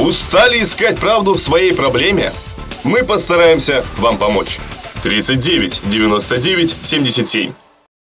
Устали искать правду в своей проблеме? Мы постараемся вам помочь. 39 99 77